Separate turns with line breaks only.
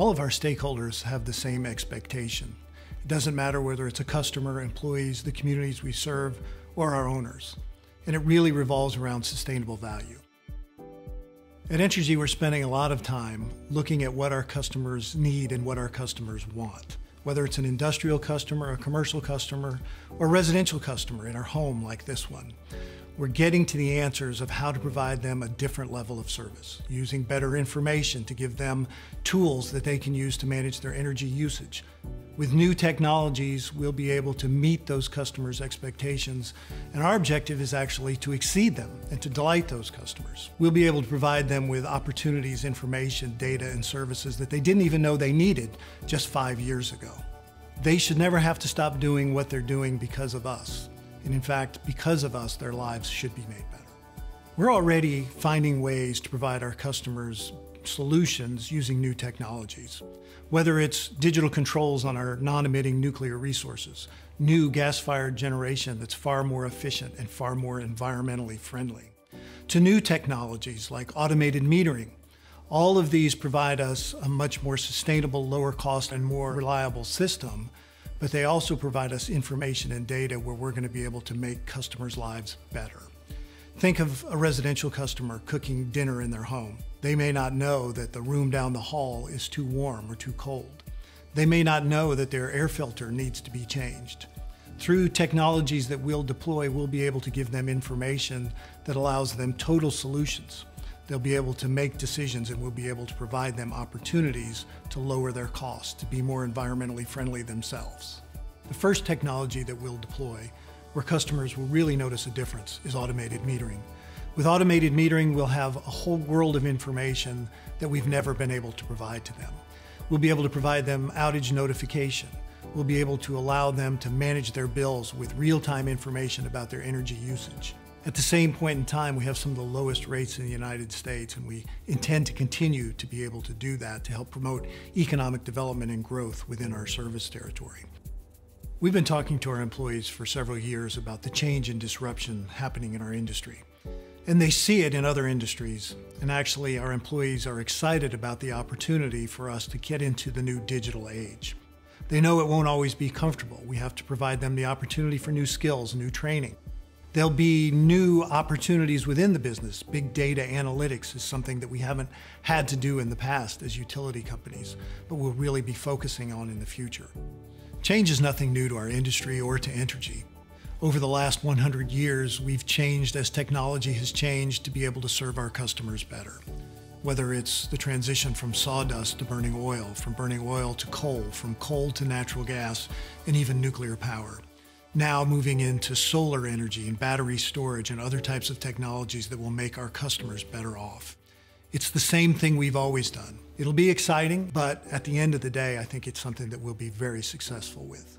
All of our stakeholders have the same expectation. It doesn't matter whether it's a customer, employees, the communities we serve, or our owners. And it really revolves around sustainable value. At Entergy, we're spending a lot of time looking at what our customers need and what our customers want. Whether it's an industrial customer, a commercial customer, or a residential customer in our home like this one, we're getting to the answers of how to provide them a different level of service, using better information to give them tools that they can use to manage their energy usage, with new technologies, we'll be able to meet those customers' expectations, and our objective is actually to exceed them and to delight those customers. We'll be able to provide them with opportunities, information, data, and services that they didn't even know they needed just five years ago. They should never have to stop doing what they're doing because of us. And in fact, because of us, their lives should be made better. We're already finding ways to provide our customers solutions using new technologies. Whether it's digital controls on our non-emitting nuclear resources, new gas-fired generation that's far more efficient and far more environmentally friendly, to new technologies like automated metering. All of these provide us a much more sustainable, lower cost, and more reliable system, but they also provide us information and data where we're going to be able to make customers' lives better. Think of a residential customer cooking dinner in their home. They may not know that the room down the hall is too warm or too cold. They may not know that their air filter needs to be changed. Through technologies that we'll deploy, we'll be able to give them information that allows them total solutions. They'll be able to make decisions and we'll be able to provide them opportunities to lower their costs, to be more environmentally friendly themselves. The first technology that we'll deploy where customers will really notice a difference is automated metering. With automated metering, we'll have a whole world of information that we've never been able to provide to them. We'll be able to provide them outage notification. We'll be able to allow them to manage their bills with real-time information about their energy usage. At the same point in time, we have some of the lowest rates in the United States, and we intend to continue to be able to do that to help promote economic development and growth within our service territory. We've been talking to our employees for several years about the change and disruption happening in our industry. And they see it in other industries. And actually, our employees are excited about the opportunity for us to get into the new digital age. They know it won't always be comfortable. We have to provide them the opportunity for new skills, new training. There'll be new opportunities within the business. Big data analytics is something that we haven't had to do in the past as utility companies, but we'll really be focusing on in the future. Change is nothing new to our industry or to Entergy. Over the last 100 years, we've changed as technology has changed to be able to serve our customers better. Whether it's the transition from sawdust to burning oil, from burning oil to coal, from coal to natural gas, and even nuclear power. Now moving into solar energy and battery storage and other types of technologies that will make our customers better off. It's the same thing we've always done. It'll be exciting, but at the end of the day, I think it's something that we'll be very successful with.